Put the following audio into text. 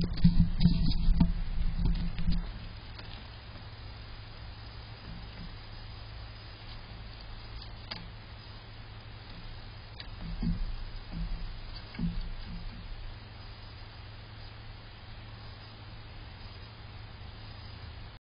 あ!